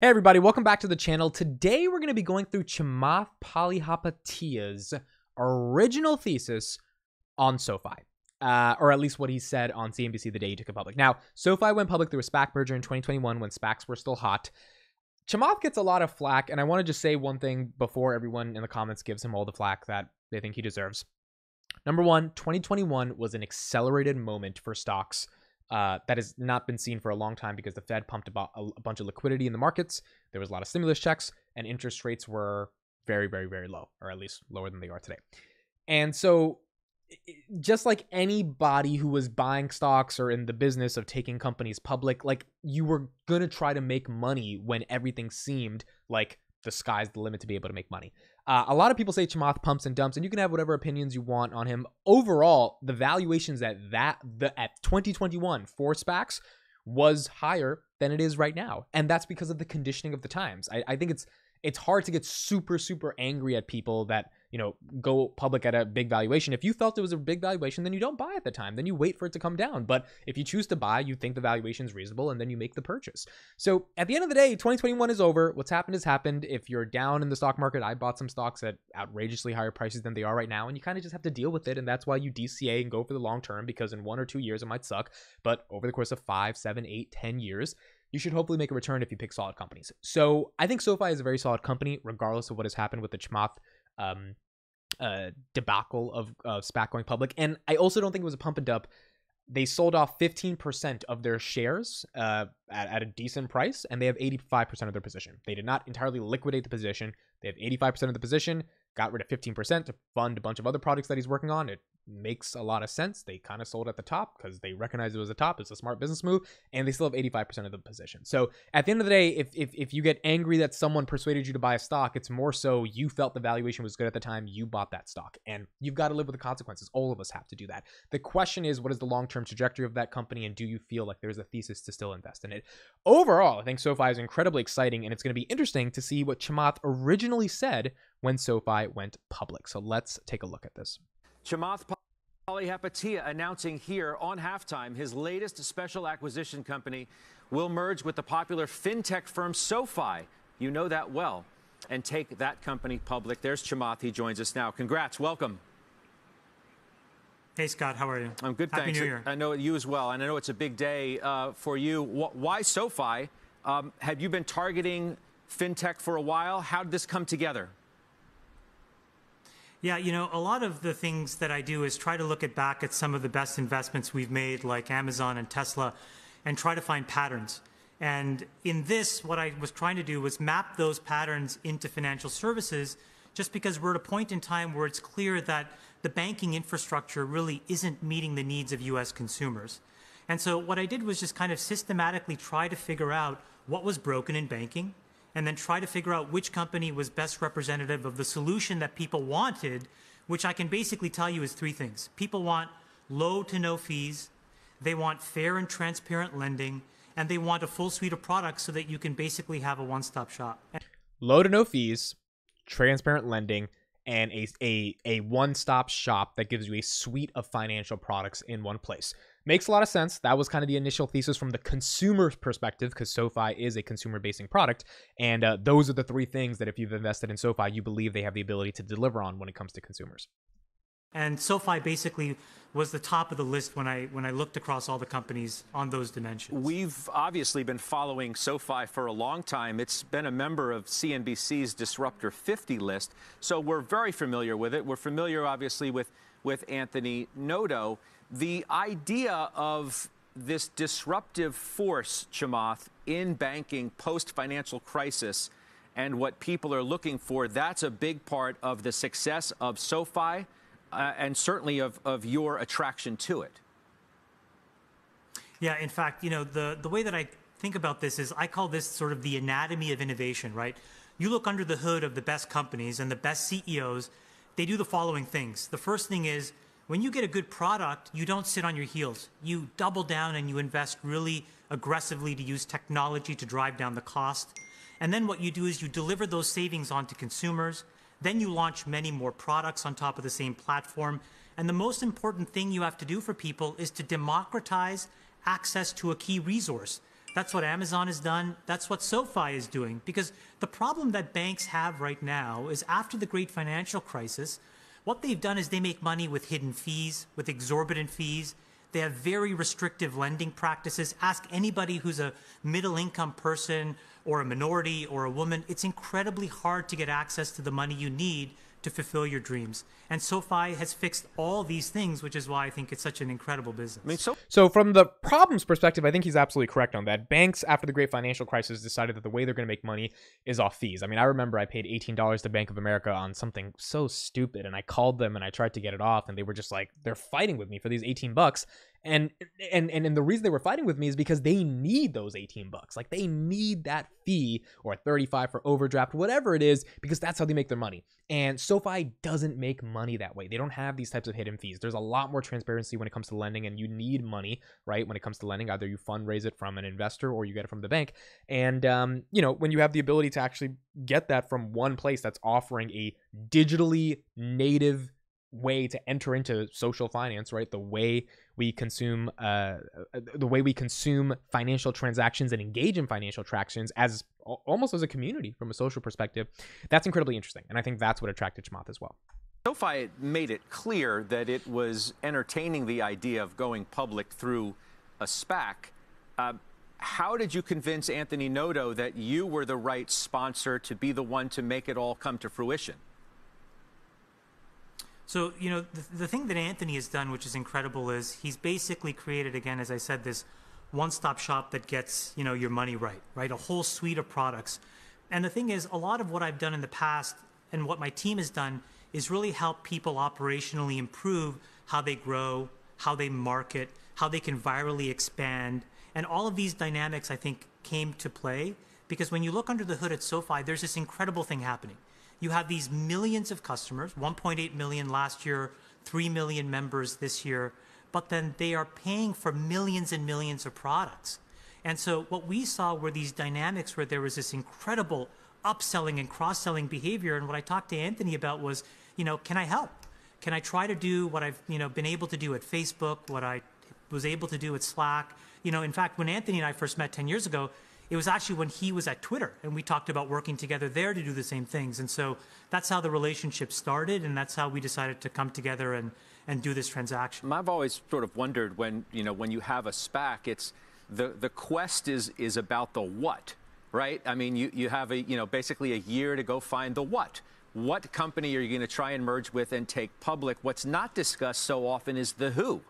Hey everybody, welcome back to the channel. Today we're going to be going through Chamath Palihapitiya's original thesis on SoFi. Uh, or at least what he said on CNBC the day he took it public. Now, SoFi went public through a SPAC merger in 2021 when SPACs were still hot. Chamath gets a lot of flack, and I want to just say one thing before everyone in the comments gives him all the flack that they think he deserves. Number one, 2021 was an accelerated moment for stocks uh, that has not been seen for a long time because the Fed pumped a, a bunch of liquidity in the markets. There was a lot of stimulus checks, and interest rates were very, very, very low, or at least lower than they are today. And so, just like anybody who was buying stocks or in the business of taking companies public, like you were going to try to make money when everything seemed like the sky's the limit to be able to make money. Uh, a lot of people say Chamath pumps and dumps, and you can have whatever opinions you want on him. Overall, the valuations at that the at 2021 for SPACs was higher than it is right now, and that's because of the conditioning of the times. I, I think it's it's hard to get super super angry at people that you know go public at a big valuation. If you felt it was a big valuation then you don't buy at the time. Then you wait for it to come down. But if you choose to buy you think the valuation is reasonable and then you make the purchase. So at the end of the day 2021 is over. What's happened has happened. If you're down in the stock market i bought some stocks at outrageously higher prices than they are right now and you kind of just have to deal with it and that's why you dca and go for the long term because in one or two years it might suck. But over the course of five seven eight ten years you should hopefully make a return if you pick solid companies. So I think SoFi is a very solid company, regardless of what has happened with the Chamath um, uh, debacle of uh, SPAC going public. And I also don't think it was a pump and dump. They sold off 15% of their shares uh, at, at a decent price, and they have 85% of their position. They did not entirely liquidate the position. They have 85% of the position, got rid of 15% to fund a bunch of other products that he's working on. It makes a lot of sense. They kind of sold at the top because they recognized it was a top. It's a smart business move, and they still have 85% of the position. So at the end of the day, if, if if you get angry that someone persuaded you to buy a stock, it's more so you felt the valuation was good at the time you bought that stock, and you've got to live with the consequences. All of us have to do that. The question is, what is the long term trajectory of that company, and do you feel like there's a thesis to still invest in it? Overall, I think SoFi is incredibly exciting, and it's going to be interesting to see what Chamath originally said when SoFi went public. So let's take a look at this. Chamath Palihapitiya announcing here on halftime his latest special acquisition company will merge with the popular fintech firm SoFi. You know that well. And take that company public. There's Chamath. He joins us now. Congrats. Welcome. Hey, Scott. How are you? I'm good, Happy thanks. New Year. I know you as well. And I know it's a big day uh, for you. Why SoFi? Um, have you been targeting fintech for a while? How did this come together? Yeah, you know, a lot of the things that I do is try to look at back at some of the best investments we've made, like Amazon and Tesla, and try to find patterns. And in this, what I was trying to do was map those patterns into financial services, just because we're at a point in time where it's clear that the banking infrastructure really isn't meeting the needs of US consumers. And so what I did was just kind of systematically try to figure out what was broken in banking, and then try to figure out which company was best representative of the solution that people wanted, which I can basically tell you is three things. People want low to no fees, they want fair and transparent lending, and they want a full suite of products so that you can basically have a one stop shop. Low to no fees, transparent lending, and a, a, a one stop shop that gives you a suite of financial products in one place. Makes a lot of sense. That was kind of the initial thesis from the consumer perspective because SoFi is a consumer basing product. And uh, those are the three things that if you've invested in SoFi, you believe they have the ability to deliver on when it comes to consumers. And SoFi basically was the top of the list when I when I looked across all the companies on those dimensions. We've obviously been following SoFi for a long time. It's been a member of CNBC's Disruptor 50 list, so we're very familiar with it. We're familiar, obviously, with with Anthony Noto. The idea of this disruptive force, Chamath, in banking post financial crisis and what people are looking for, that's a big part of the success of SoFi uh, and certainly of, of your attraction to it. Yeah, in fact, you know, the, the way that I think about this is I call this sort of the anatomy of innovation, right? You look under the hood of the best companies and the best CEOs, they do the following things. The first thing is when you get a good product, you don't sit on your heels. You double down and you invest really aggressively to use technology to drive down the cost. And then what you do is you deliver those savings onto consumers. Then you launch many more products on top of the same platform. And the most important thing you have to do for people is to democratize access to a key resource. That's what Amazon has done. That's what SoFi is doing. Because the problem that banks have right now is after the great financial crisis, what they've done is they make money with hidden fees, with exorbitant fees. They have very restrictive lending practices. Ask anybody who's a middle income person or a minority or a woman. It's incredibly hard to get access to the money you need to fulfill your dreams. And SoFi has fixed all these things, which is why I think it's such an incredible business. I mean, so So from the problems perspective, I think he's absolutely correct on that. Banks after the great financial crisis decided that the way they're going to make money is off fees. I mean, I remember I paid $18 to Bank of America on something so stupid and I called them and I tried to get it off and they were just like they're fighting with me for these 18 bucks. And and and, and the reason they were fighting with me is because they need those 18 bucks. Like they need that fee or 35 for overdraft, whatever it is, because that's how they make their money. And SoFi doesn't make money that way. They don't have these types of hidden fees. There's a lot more transparency when it comes to lending, and you need money, right? When it comes to lending, either you fundraise it from an investor or you get it from the bank. And um, you know, when you have the ability to actually get that from one place that's offering a digitally native way to enter into social finance, right? The way we consume, uh, the way we consume financial transactions and engage in financial transactions as almost as a community from a social perspective, that's incredibly interesting, and I think that's what attracted Chamath as well. SoFi made it clear that it was entertaining the idea of going public through a SPAC. Uh, how did you convince Anthony Noto that you were the right sponsor to be the one to make it all come to fruition? So, you know, the, the thing that Anthony has done, which is incredible, is he's basically created, again, as I said, this one stop shop that gets, you know, your money right, right? A whole suite of products. And the thing is, a lot of what I've done in the past and what my team has done is really help people operationally improve how they grow, how they market, how they can virally expand. And all of these dynamics, I think, came to play because when you look under the hood at SoFi, there's this incredible thing happening you have these millions of customers 1.8 million last year 3 million members this year but then they are paying for millions and millions of products. And so what we saw were these dynamics where there was this incredible upselling and cross-selling behavior. And what i talked to anthony about was you know can i help? Can i try to do what i've you know been able to do at facebook what i was able to do at slack? You know in fact when anthony and i first met 10 years ago it was actually when he was at Twitter and we talked about working together there to do the same things. And so that's how the relationship started and that's how we decided to come together and, and do this transaction. I've always sort of wondered when, you know, when you have a SPAC, it's the, the quest is, is about the what, right? I mean, you, you have a, you know, basically a year to go find the what. What company are you going to try and merge with and take public? What's not discussed so often is the who.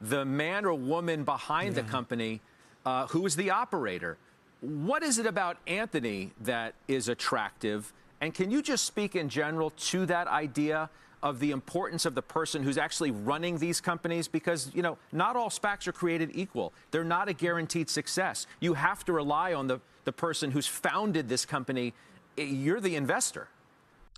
The man or woman behind yeah. the company, uh, who is the operator what is it about Anthony that is attractive? And can you just speak in general to that idea of the importance of the person who's actually running these companies? Because, you know, not all SPACs are created equal. They're not a guaranteed success. You have to rely on the, the person who's founded this company. You're the investor.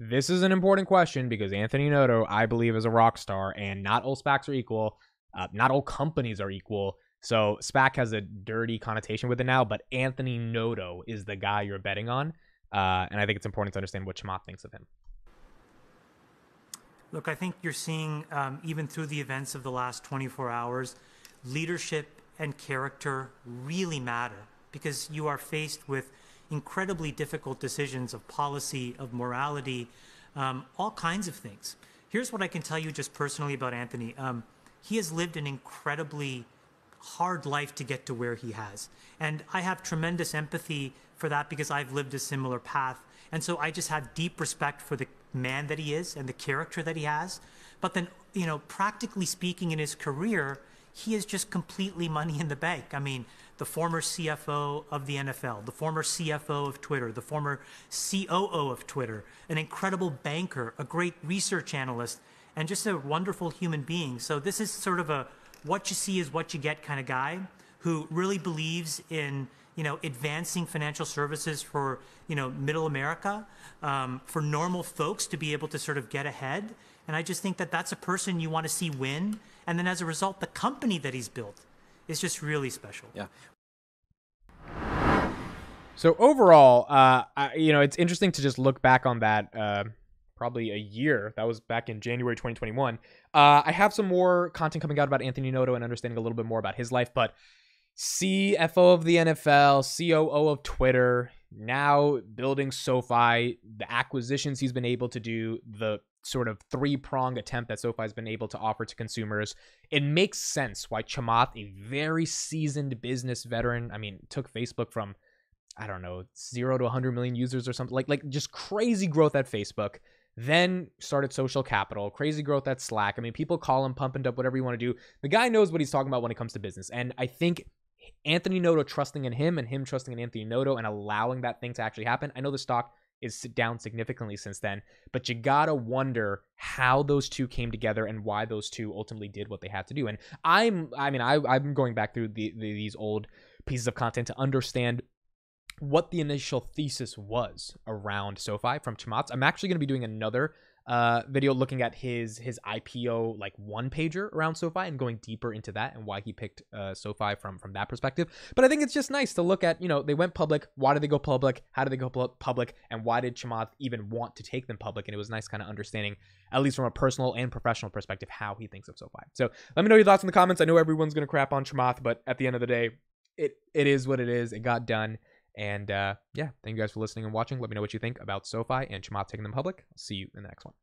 This is an important question because Anthony Noto, I believe, is a rock star, and not all SPACs are equal. Uh, not all companies are equal. So SPAC has a dirty connotation with it now, but Anthony Noto is the guy you're betting on. Uh, and I think it's important to understand what Chamath thinks of him. Look, I think you're seeing, um, even through the events of the last 24 hours, leadership and character really matter because you are faced with incredibly difficult decisions of policy, of morality, um, all kinds of things. Here's what I can tell you just personally about Anthony. Um, he has lived an incredibly hard life to get to where he has. And I have tremendous empathy for that because I've lived a similar path. And so I just have deep respect for the man that he is and the character that he has. But then, you know, practically speaking in his career, he is just completely money in the bank. I mean, the former CFO of the NFL, the former CFO of Twitter, the former COO of Twitter, an incredible banker, a great research analyst, and just a wonderful human being. So this is sort of a what you see is what you get kind of guy who really believes in you know advancing financial services for you know middle America um, for normal folks to be able to sort of get ahead. And I just think that that's a person you want to see win. And then as a result, the company that he's built is just really special. Yeah. So overall, uh, I, you know, it's interesting to just look back on that. Uh, probably a year. That was back in January 2021. Uh, I have some more content coming out about Anthony Noto and understanding a little bit more about his life, but CFO of the NFL, COO of Twitter, now building SoFi, the acquisitions he's been able to do, the sort of three pronged attempt that SoFi has been able to offer to consumers. It makes sense why Chamath, a very seasoned business veteran, I mean, took Facebook from I don't know, zero to 100 million users or something like like just crazy growth at Facebook. Then started Social Capital, crazy growth at Slack. I mean, people call him pumping up whatever you want to do. The guy knows what he's talking about when it comes to business, and I think Anthony Noto trusting in him and him trusting in Anthony Noto and allowing that thing to actually happen. I know the stock is down significantly since then, but you gotta wonder how those two came together and why those two ultimately did what they had to do. And I'm, I mean, I, I'm going back through the, the, these old pieces of content to understand what the initial thesis was around SoFi from Chamath. I'm actually going to be doing another uh, video looking at his his IPO like one pager around SoFi and going deeper into that and why he picked uh, SoFi from from that perspective. But I think it's just nice to look at you know they went public. Why did they go public? How did they go public? And why did Chamath even want to take them public? And it was nice kind of understanding at least from a personal and professional perspective how he thinks of SoFi. So let me know your thoughts in the comments. I know everyone's gonna crap on Chamath, but at the end of the day, it it is what it is. It got done. And uh, yeah, thank you guys for listening and watching. Let me know what you think about SoFi and Chamath taking them public. See you in the next one.